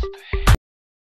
Hey.